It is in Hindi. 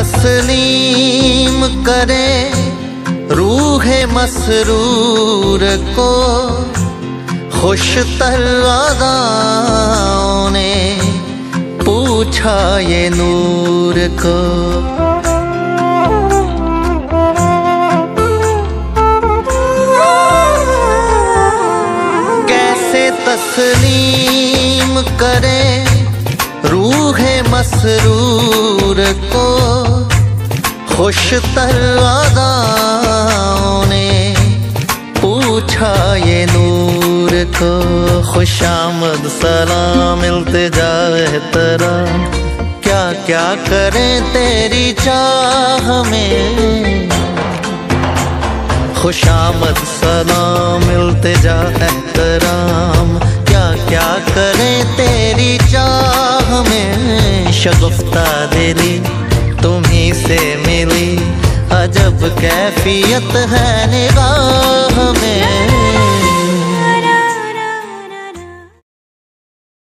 तस्लीम करे, रूह मसरूर को खुश तरादाओं ने पूछा ये नूर को। कैसे तस्लीम करे, रूह मसरूर को खुश ने पूछा ये नूर को, खुशामद सलाम मिलते जाए तरा। क्या क्या करें तेरी चाह में? खुशामद सलाम मिलते जा एहतराम। क्या क्या करें तेरी चाह में? शगुफ्ता दिली तुम्ही से मिली अजब कैफियत है निगाह में।